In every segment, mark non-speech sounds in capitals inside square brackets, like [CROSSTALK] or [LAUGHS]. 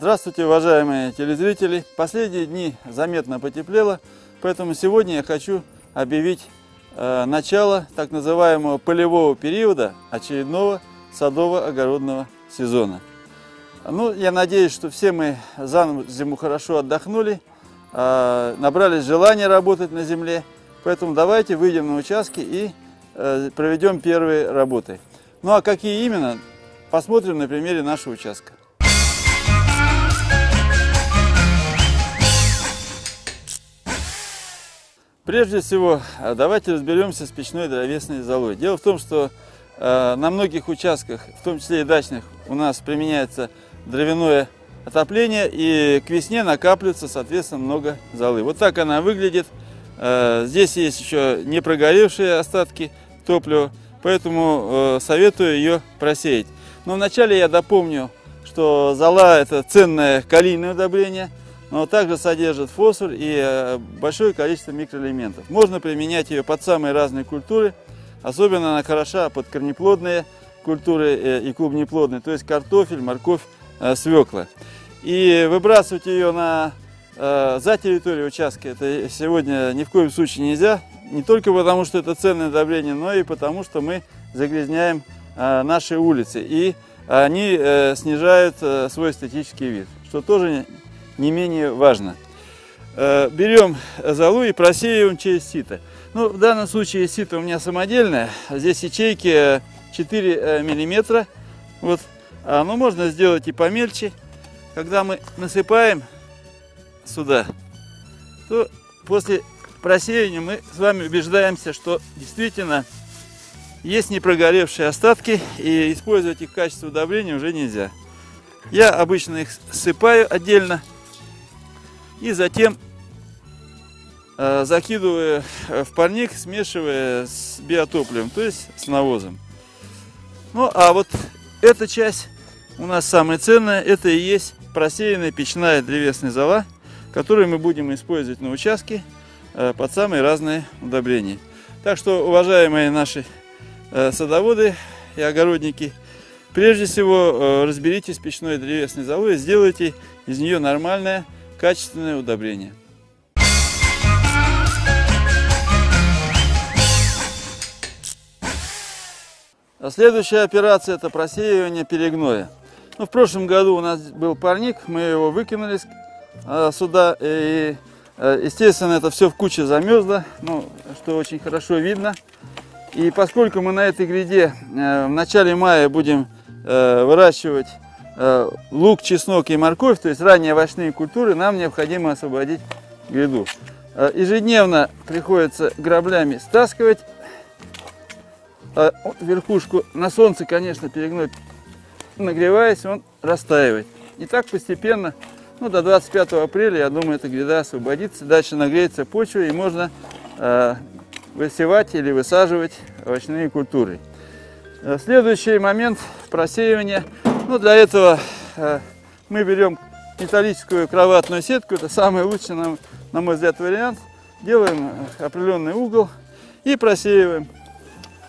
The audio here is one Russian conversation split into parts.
Здравствуйте, уважаемые телезрители! Последние дни заметно потеплело, поэтому сегодня я хочу объявить э, начало так называемого полевого периода очередного садово-огородного сезона. Ну, я надеюсь, что все мы за зиму хорошо отдохнули, э, набрались желания работать на земле, поэтому давайте выйдем на участки и э, проведем первые работы. Ну а какие именно, посмотрим на примере нашего участка. Прежде всего, э, давайте разберемся с печной дровесной золой. Дело в том, что э, на многих участках, в том числе и дачных, у нас применяется дровяное отопление, и к весне накапливается, соответственно, много золы. Вот так она выглядит. Э, здесь есть еще не прогоревшие остатки топлива, поэтому советую ее просеять. Но вначале я допомню, что зола это ценное калийное удобрение, но также содержит фосфор и э, большое количество микроэлементов. Можно применять ее под самые разные культуры, особенно она хороша под корнеплодные культуры э, и клубнеплодные, то есть картофель, морковь, э, свекла. И выбрасывать ее на, за территорию участка это сегодня ни в коем случае нельзя, не только потому, что это ценное удобрение, но и потому, что мы загрязняем наши улицы. И они снижают свой эстетический вид, что тоже не менее важно. Берем золу и просеиваем через сито. Ну, в данном случае сито у меня самодельное. Здесь ячейки 4 миллиметра. Вот. А, ну, можно сделать и помельче. Когда мы насыпаем сюда, то после просеивания мы с вами убеждаемся, что действительно есть непрогоревшие остатки, и использовать их в качестве удобрения уже нельзя. Я обычно их сыпаю отдельно и затем э, закидываю в парник, смешивая с биотопливом, то есть с навозом. Ну а вот эта часть у нас самая ценная, это и есть просеянная печная древесная зола, которую мы будем использовать на участке э, под самые разные удобрения. Так что, уважаемые наши э, садоводы и огородники, прежде всего э, разберитесь с печной древесной золой сделайте из нее нормальное качественное удобрение. А следующая операция это просеивание перегноя. Ну, в прошлом году у нас был парник, мы его выкинули а, сюда, и, а, естественно, это все в куче замерзло, ну, что очень хорошо видно. И поскольку мы на этой гряде э, в начале мая будем э, выращивать э, лук, чеснок и морковь, то есть ранние овощные культуры, нам необходимо освободить гряду. Ежедневно приходится граблями стаскивать верхушку. На солнце, конечно, перегной нагреваясь, он растаивает. И так постепенно, ну, до 25 апреля, я думаю, эта гряда освободится. Дальше нагреется почва и можно э, высевать или высаживать овощные культуры. Следующий момент просеивания. Ну, для этого э, мы берем металлическую кроватную сетку. Это самый лучший, на, на мой взгляд, вариант. Делаем определенный угол и просеиваем.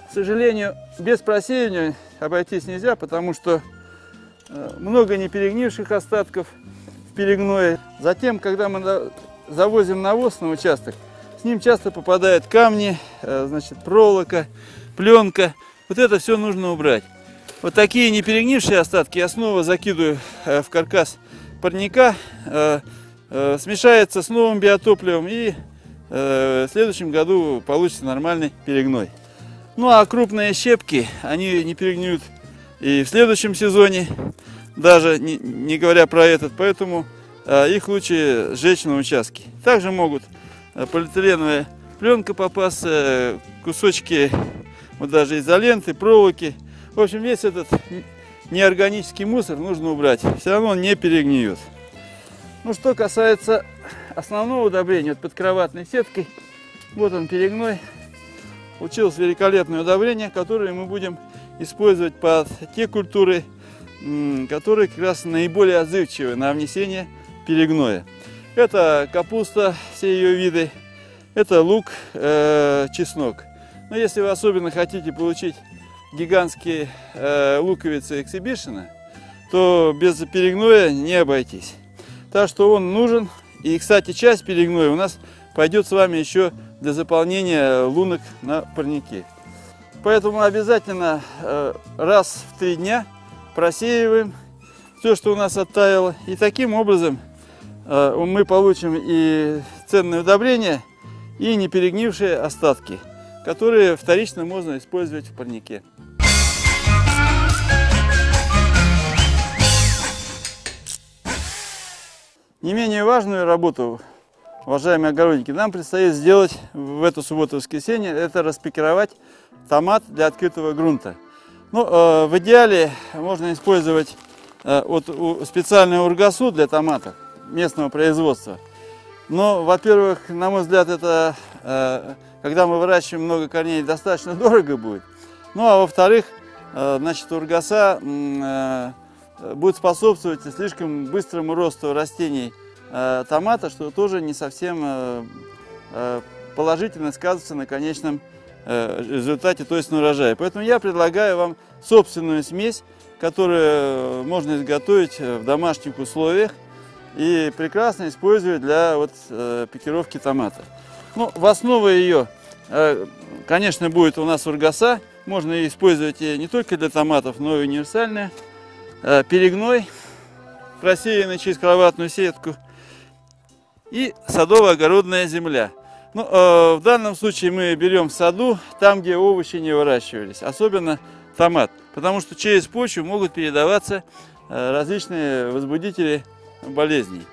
К сожалению, без просеивания обойтись нельзя, потому что много не перегнивших остатков в перегное. Затем, когда мы завозим навоз на участок, с ним часто попадают камни, значит, проволока, пленка. Вот это все нужно убрать. Вот такие не перегнившие остатки я снова закидываю в каркас парника, смешается с новым биотопливом и в следующем году получится нормальный перегной. Ну а крупные щепки, они не перегниют и в следующем сезоне, даже не, говоря про этот, поэтому э, их лучше сжечь на участке. Также могут э, полиэтиленовая пленка попасться, кусочки вот даже изоленты, проволоки. В общем, весь этот неорганический мусор нужно убрать, все равно он не перегниет. Ну, что касается основного удобрения, вот под кроватной сеткой, вот он перегной, получилось великолепное удобрение, которое мы будем использовать под те культуры, которые как раз наиболее отзывчивы на внесение перегноя. Это капуста, все ее виды, это лук, э, чеснок. Но если вы особенно хотите получить гигантские э, луковицы эксибишена, то без перегноя не обойтись. Так что он нужен. И, кстати, часть перегноя у нас пойдет с вами еще для заполнения лунок на парнике. Поэтому обязательно э, раз в три дня просеиваем все, что у нас оттаяло. И таким образом э, мы получим и ценное удобрение, и не перегнившие остатки, которые вторично можно использовать в парнике. Не менее важную работу, уважаемые огородники, нам предстоит сделать в эту субботу-воскресенье, это распекировать томат для открытого грунта. Ну, э, в идеале можно использовать э, вот, у, специальную ургасу для томатов местного производства. Но, во-первых, на мой взгляд, это, когда мы выращиваем много корней, достаточно дорого будет. Ну, а во-вторых, э, значит, ургаса э, будет способствовать слишком быстрому росту растений э, томата, что тоже не совсем э, э, положительно сказывается на конечном результате, то есть на урожае. Поэтому я предлагаю вам собственную смесь, которую можно изготовить в домашних условиях и прекрасно использовать для вот, пикировки томата. Ну, в основу ее, конечно, будет у нас ургаса. Можно использовать не только для томатов, но и универсальная. Э, перегной, просеянный через кроватную сетку и садово-огородная земля. Ну, э, в данном случае мы берем в саду, там, где овощи не выращивались, особенно томат, потому что через почву могут передаваться э, различные возбудители болезней.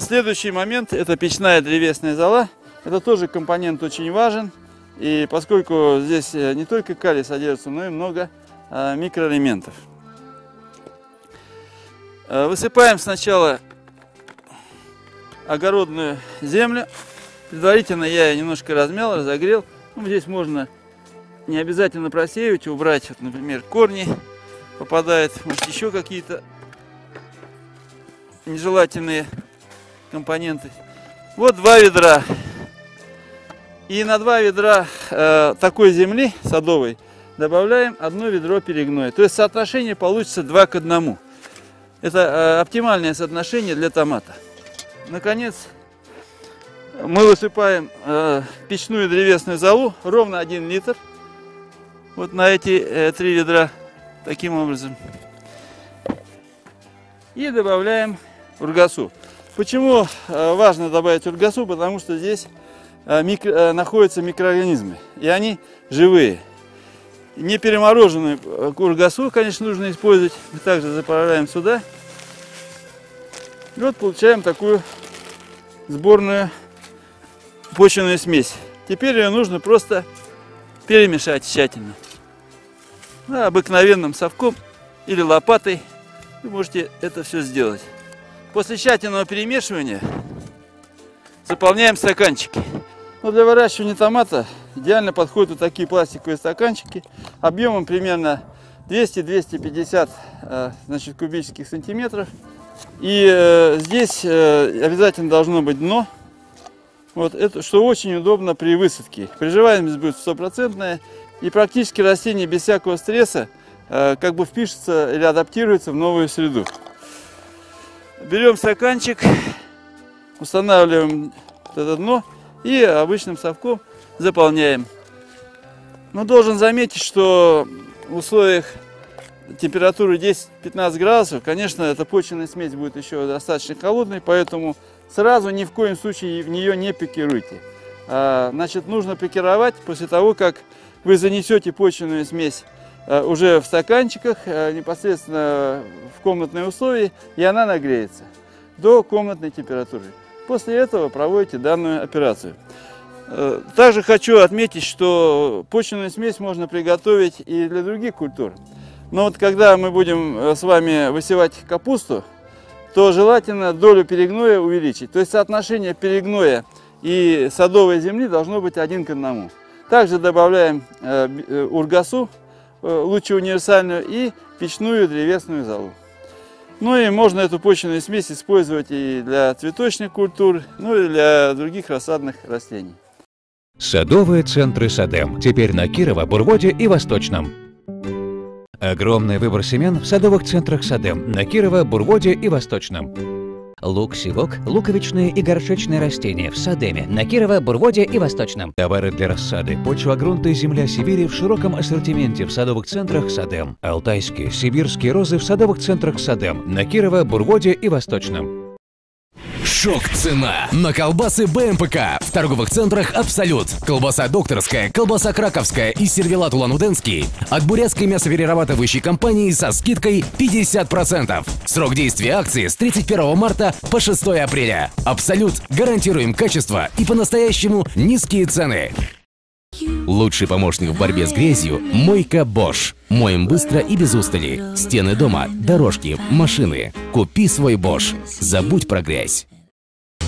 Следующий момент – это печная древесная зола. Это тоже компонент очень важен, и поскольку здесь не только калий содержится, но и много микроэлементов. Э, высыпаем сначала огородную землю. Предварительно я ее немножко размял, разогрел. Ну, здесь можно не обязательно просеивать, убрать, вот, например, корни попадает, может еще какие-то нежелательные компоненты. Вот два ведра. И на два ведра э, такой земли садовой добавляем одно ведро перегноя. То есть соотношение получится 2 к 1. Это э, оптимальное соотношение для томата. Наконец, мы высыпаем э, печную древесную золу ровно 1 литр. Вот на эти э, три ведра таким образом. И добавляем ургасу. Почему важно добавить ургасу? Потому что здесь микро, находятся микроорганизмы. И они живые. Не перемороженную кургасу, конечно, нужно использовать. Мы также заправляем сюда. И вот получаем такую сборную почвенную смесь. Теперь ее нужно просто перемешать тщательно. Ну, обыкновенным совком или лопатой вы можете это все сделать. После тщательного перемешивания заполняем стаканчики. Но для выращивания томата идеально подходят вот такие пластиковые стаканчики объемом примерно 200-250 э, значит, кубических сантиметров. И э, здесь э, обязательно должно быть дно, вот это, что очень удобно при высадке. Приживаемость будет стопроцентная, и практически растение без всякого стресса э, как бы впишется или адаптируется в новую среду. Берем стаканчик, устанавливаем это дно и обычным совком заполняем. Но должен заметить, что в условиях температуры 10-15 градусов, конечно, эта почвенная смесь будет еще достаточно холодной, поэтому сразу ни в коем случае в нее не пикируйте. А, значит, нужно пикировать после того, как вы занесете почвенную смесь а, уже в стаканчиках, а, непосредственно в комнатные условия, и она нагреется до комнатной температуры. После этого проводите данную операцию. Также хочу отметить, что почвенную смесь можно приготовить и для других культур. Но вот когда мы будем э, с вами высевать капусту, то желательно долю перегноя увеличить. То есть соотношение перегноя и садовой земли должно быть один к одному. Также добавляем э, э, ургасу, лучше универсальную, и печную древесную золу. Ну и можно эту почвенную смесь использовать и для цветочных культур, ну и для других рассадных растений. Садовые центры Садем. Теперь на Кирова, Бурводе и Восточном. Огромный выбор семян в садовых центрах Садем на Кирово, Бурводе и Восточном. Лук-севок, луковичные и горшечные растения в Садеме, на Кирово, Бурводе и Восточном. Товары для рассады, почва, грунты, земля Сибири в широком ассортименте в садовых центрах Садем. Алтайские, сибирские розы в садовых центрах Садем, на Кирово, Бурводе и Восточном. Шок-цена на колбасы БМПК в торговых центрах «Абсолют». Колбаса докторская, колбаса краковская и сервелат улан-удэнский от бурятской мясоперерабатывающей компании со скидкой 50%. Срок действия акции с 31 марта по 6 апреля. «Абсолют» гарантируем качество и по-настоящему низкие цены. Лучший помощник в борьбе с грязью – мойка Bosch. Моем быстро и без устали. Стены дома, дорожки, машины. Купи свой Bosch. Забудь про грязь.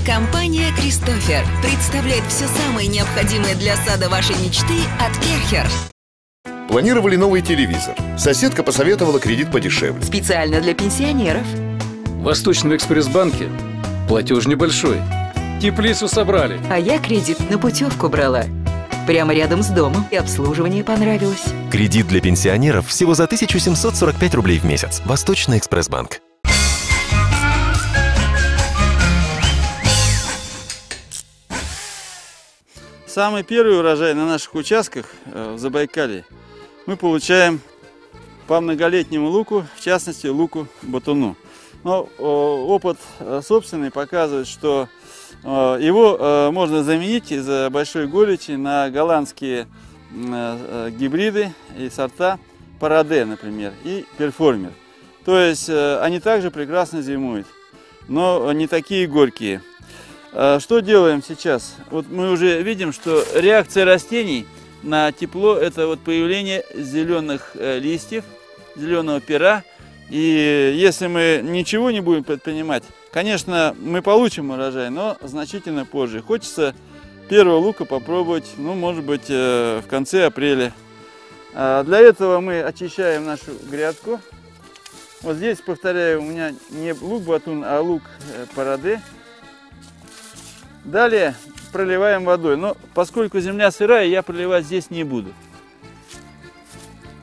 Компания «Кристофер» представляет все самое необходимое для сада вашей мечты от «Керхер». Планировали новый телевизор. Соседка посоветовала кредит подешевле. Специально для пенсионеров. В Восточном экспресс-банке платеж небольшой. Теплицу собрали. А я кредит на путевку брала. Прямо рядом с домом. И обслуживание понравилось. Кредит для пенсионеров всего за 1745 рублей в месяц. Восточный экспресс-банк. Самый первый урожай на наших участках э, в Забайкалье мы получаем по многолетнему луку, в частности луку батуну. Но опыт э, собственный показывает, что э, его можно заменить из-за большой горечи на голландские гибриды и сорта Параде, например, и Перформер. То есть они также прекрасно зимуют, но не такие горькие. А, что делаем сейчас? Вот мы уже видим, что реакция растений на тепло – это вот появление зеленых э, листьев, зеленого пера. И если мы ничего не будем предпринимать, конечно, мы получим урожай, но значительно позже. Хочется первого лука попробовать, ну, может быть, э, в конце апреля. А, для этого мы очищаем нашу грядку. Вот здесь, повторяю, у меня не лук батун, а лук э, параде. Далее проливаем водой. Но поскольку земля сырая, я проливать здесь не буду.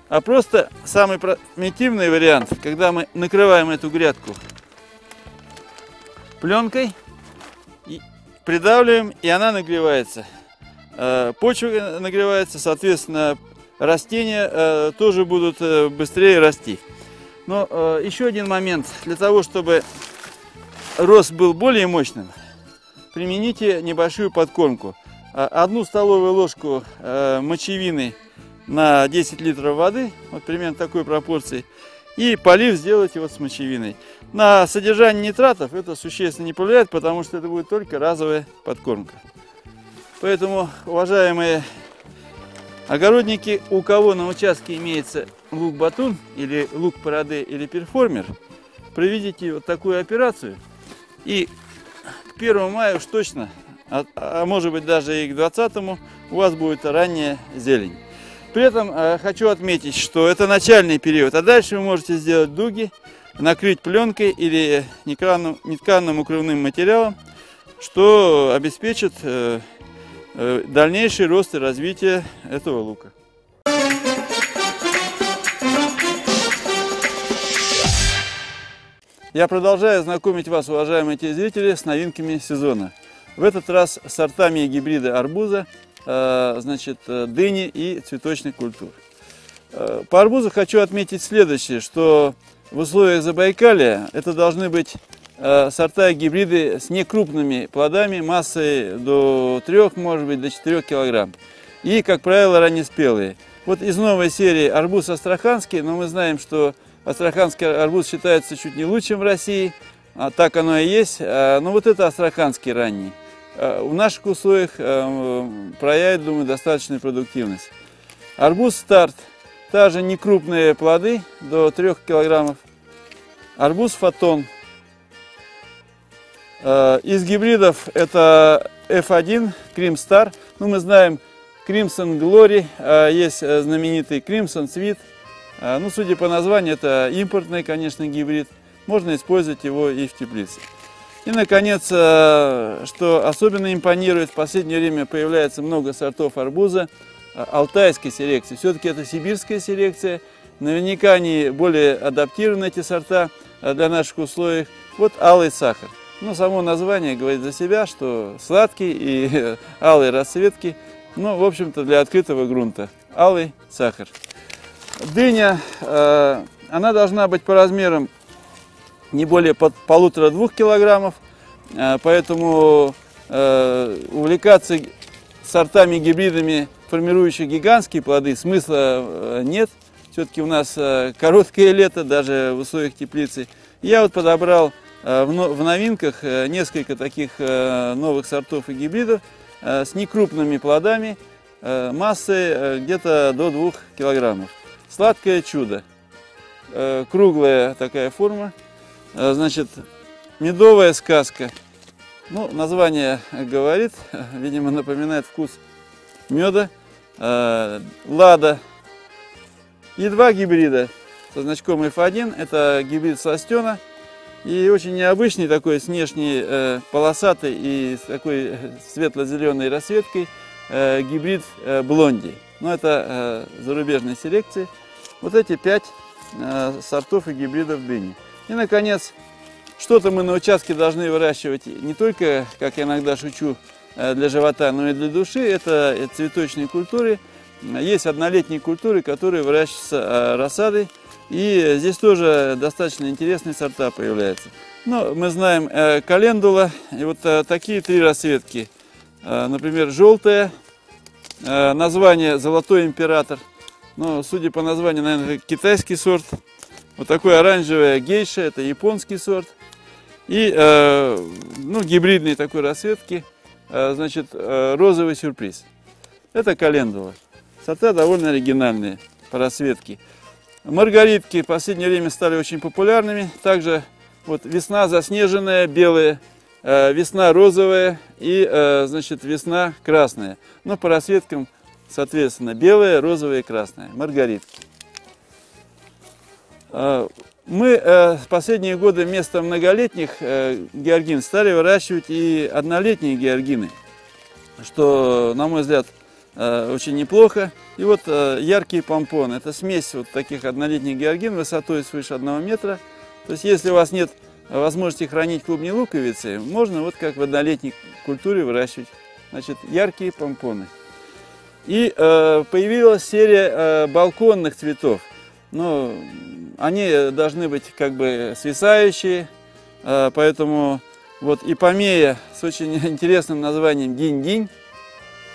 А просто самый примитивный вариант, когда мы накрываем эту грядку пленкой, придавливаем, и она нагревается. Э, почва нагревается, соответственно, растения э, тоже будут э, быстрее расти. Но еще один момент. Для того, чтобы рост был более мощным, примените небольшую подкормку. А, одну столовую ложку э, мочевины на 10 литров воды, вот примерно такой пропорции, и полив сделайте вот с мочевиной. На содержание нитратов это существенно не повлияет, потому что это будет только разовая подкормка. Поэтому, уважаемые огородники, у кого на участке имеется лук-батун или лук-параде или перформер, проведите вот такую операцию и к 1 мая уж точно, а, а может быть даже и к 20 у вас будет ранняя зелень. При этом э, хочу отметить, что это начальный период, а дальше вы можете сделать дуги, накрыть пленкой или нетканным, нетканным укрывным материалом, что обеспечит э, э, дальнейший рост и развитие этого лука. Я продолжаю знакомить вас, уважаемые телезрители, с новинками сезона. В этот раз сортами и гибриды арбуза, э, значит, э, дыни и цветочных культур. Э, по арбузу хочу отметить следующее, что в условиях Забайкалия это должны быть сорта и гибриды с некрупными плодами массой до 3, может быть, до 4 килограмм. И, как правило, раннеспелые. Вот из новой серии арбуз астраханский, но мы знаем, что Астраханский арбуз считается чуть не лучшим в России, а так оно и есть. А, но вот это астраханский ранний. А, в наших условиях а, проявит, думаю, достаточную продуктивность. Арбуз старт. Та же некрупные плоды до 3 килограммов. Арбуз фотон. Из гибридов это F1, Cream Star. Ну, мы знаем Crimson Glory, есть знаменитый Crimson Sweet – ну, судя по названию, это импортный, конечно, гибрид. Можно использовать его и в теплице. И, наконец, а, что особенно импонирует, в последнее время появляется много сортов арбуза а, алтайской селекции. Все-таки это сибирская селекция. наверняка они более адаптированы, эти сорта, для наших условий. Вот алый сахар. Ну, само название говорит за себя, что сладкий и [LAUGHS] алые расцветки. Ну, в общем-то, для открытого грунта. Алый сахар. Дыня, она должна быть по размерам не более полутора-двух килограммов. Поэтому увлекаться сортами, гибридами, формирующих гигантские плоды, смысла э, нет. Все-таки у нас э, короткое лето, даже в условиях теплицы. Я вот подобрал э, в новинках несколько таких новых сортов и гибридов с некрупными плодами, массой где-то до 2 килограммов. Сладкое чудо. Круглая такая форма. Значит, медовая сказка – ну, название говорит, [LAUGHS] видимо, напоминает вкус меда, э, лада. И два гибрида со значком F1. Это гибрид сластена и очень необычный такой с внешней э, полосатой и с такой э, светло-зеленой расцветкой э, гибрид э, блонди. Ну, это э, зарубежной селекции. Вот эти пять э, сортов и гибридов дыни. И, наконец, что-то мы на участке должны выращивать не только, как я иногда шучу, э, для живота, но и для души. Это цветочные культуры. Есть однолетние культуры, которые выращиваются э, рассадой. И здесь тоже достаточно интересные сорта появляются. Но мы знаем э, календула. И вот такие три расцветки. Например, желтая. Название «Золотой император». Но, судя по названию, наверное, китайский сорт. Вот такой оранжевая гейша, это японский сорт. И э, ну, гибридные такой расцветки, э, значит, э, розовый сюрприз. Это календула. Сорта довольно оригинальные по расцветке. Маргаритки в последнее время стали очень популярными. Также вот весна заснеженная, белая, э, весна розовая и, э, значит, весна красная. Но по расцветкам, соответственно, белая, розовая и красная. Маргаритки. Э, мы э, последние годы вместо многолетних э, георгин стали выращивать и однолетние георгины, что, на мой взгляд, э, очень неплохо. И вот э, яркие помпоны. Это смесь вот таких однолетних георгин высотой свыше 1 метра. То есть, если у вас нет возможности хранить клубни луковицы, можно вот как в однолетней культуре выращивать. Значит, яркие помпоны. И э, появилась серия э, балконных цветов. Но они должны быть как бы свисающие, э, поэтому вот ипомея с очень [LAUGHS] интересным названием динь-динь,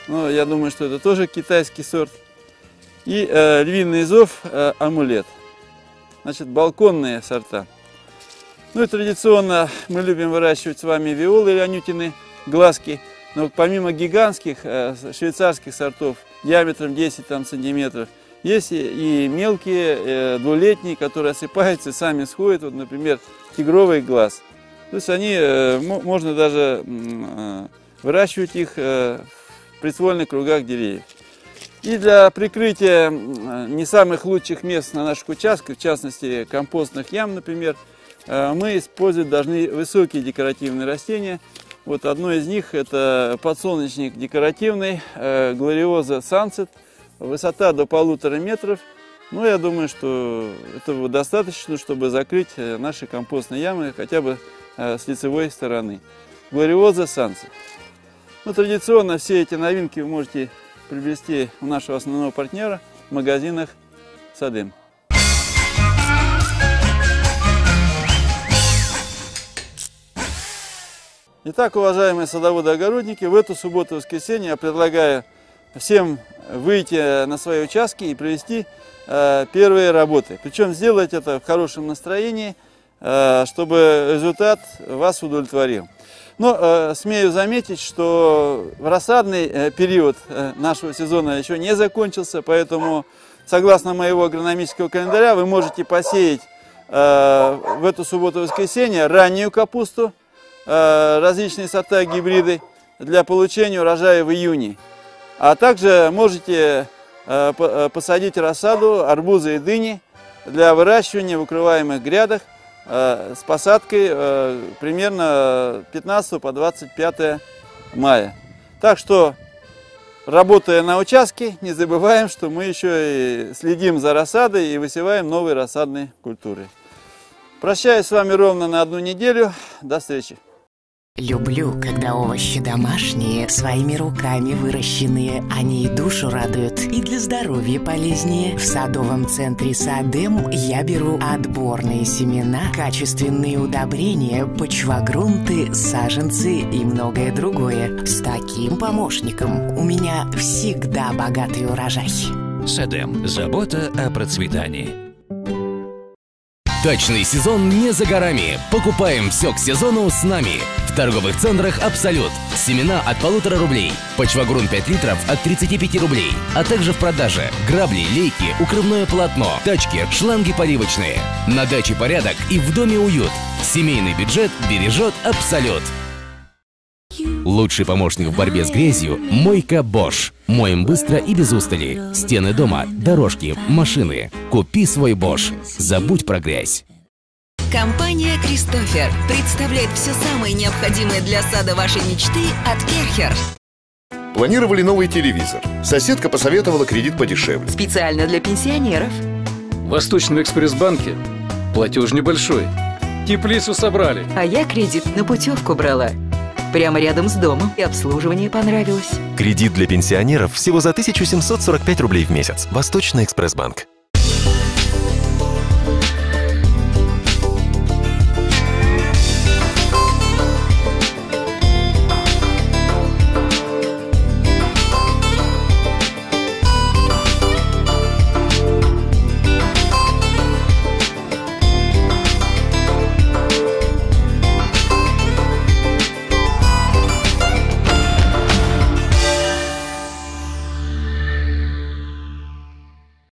ну, я думаю, что это тоже китайский сорт, и э, львиный зов э, амулет, значит, балконные сорта. Ну и традиционно мы любим выращивать с вами виолы или анютины, глазки, но помимо гигантских э, швейцарских сортов диаметром 10 там, сантиметров, есть и мелкие, э, двулетние, которые осыпаются и сами сходят. Вот, например, тигровый глаз. То есть они, э, можно даже выращивать их в прицвольных кругах деревьев. И для прикрытия не самых лучших мест на наших участках, в частности компостных ям, например, мы использовать должны высокие декоративные растения. Вот одно из них это подсолнечник декоративный, глориоза Sunset – Высота до полутора метров. Ну, я думаю, что этого достаточно, чтобы закрыть э, наши компостные ямы хотя бы э, с лицевой стороны. Глориоза санса. Ну, традиционно все эти новинки вы можете приобрести у нашего основного партнера в магазинах Садым. Итак, уважаемые садоводы-огородники, в эту субботу и воскресенье я предлагаю всем выйти на свои участки и провести э, первые работы. Причем сделать это в хорошем настроении, э, чтобы результат вас удовлетворил. Но э, смею заметить, что рассадный период нашего сезона еще не закончился, поэтому, согласно моего агрономического календаря, вы можете посеять в эту субботу-воскресенье раннюю капусту, различные сорта гибриды для получения урожая в июне. А также можете э, э, посадить рассаду арбуза и дыни для выращивания в укрываемых грядах э, с посадкой примерно 15 по 25 мая. Так что работая на участке, не забываем, что мы еще и следим за рассадой и высеваем новые рассадные культуры. Прощаюсь с вами ровно на одну неделю. До встречи. Люблю, когда овощи домашние, своими руками выращенные. Они и душу радуют, и для здоровья полезнее. В садовом центре «Садем» я беру отборные семена, качественные удобрения, почвогрунты, саженцы и многое другое. С таким помощником у меня всегда богатый урожай. Садем. Забота о процветании. Дачный сезон не за горами. Покупаем все к сезону с нами. В торговых центрах «Абсолют». Семена от полутора рублей. Почвагрун 5 литров от 35 рублей. А также в продаже грабли, лейки, укрывное полотно, тачки, шланги поливочные. На даче порядок и в доме уют. Семейный бюджет бережет «Абсолют». Лучший помощник в борьбе с грязью – мойка Bosch. Моем быстро и без устали. Стены дома, дорожки, машины. Купи свой Bosch. Забудь про грязь. Компания «Кристофер» представляет все самое необходимое для сада вашей мечты от Керхер. Планировали новый телевизор. Соседка посоветовала кредит подешевле. Специально для пенсионеров. В Восточном экспресс-банке платеж небольшой. Теплицу собрали. А я кредит на путевку брала. Прямо рядом с домом. И обслуживание понравилось. Кредит для пенсионеров всего за 1745 рублей в месяц. Восточный экспресс-банк.